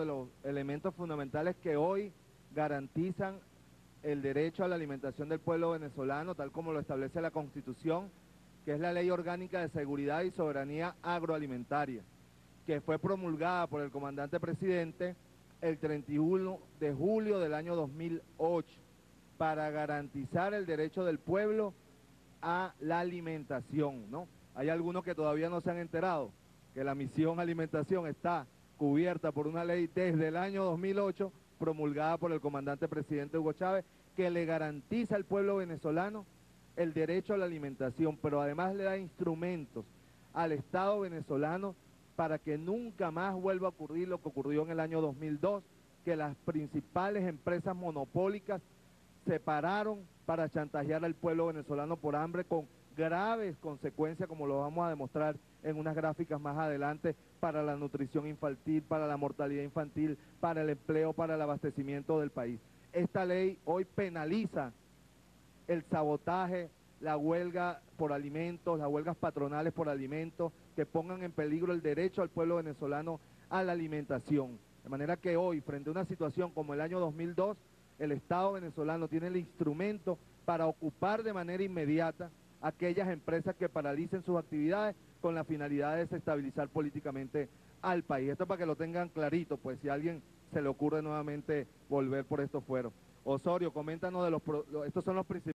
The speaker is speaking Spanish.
de los elementos fundamentales que hoy garantizan el derecho a la alimentación del pueblo venezolano, tal como lo establece la Constitución, que es la Ley Orgánica de Seguridad y Soberanía Agroalimentaria, que fue promulgada por el comandante presidente el 31 de julio del año 2008 para garantizar el derecho del pueblo a la alimentación, ¿no? Hay algunos que todavía no se han enterado que la misión alimentación está cubierta por una ley desde el año 2008 promulgada por el comandante presidente Hugo Chávez que le garantiza al pueblo venezolano el derecho a la alimentación, pero además le da instrumentos al Estado venezolano para que nunca más vuelva a ocurrir lo que ocurrió en el año 2002, que las principales empresas monopólicas se pararon para chantajear al pueblo venezolano por hambre con graves consecuencias, como lo vamos a demostrar en unas gráficas más adelante, para la nutrición infantil, para la mortalidad infantil, para el empleo, para el abastecimiento del país. Esta ley hoy penaliza el sabotaje, la huelga por alimentos, las huelgas patronales por alimentos, que pongan en peligro el derecho al pueblo venezolano a la alimentación. De manera que hoy, frente a una situación como el año 2002, el Estado venezolano tiene el instrumento para ocupar de manera inmediata aquellas empresas que paralicen sus actividades con la finalidad de desestabilizar políticamente al país. Esto para que lo tengan clarito, pues si a alguien se le ocurre nuevamente volver por estos fueros. Osorio, coméntanos de los... Estos son los principales...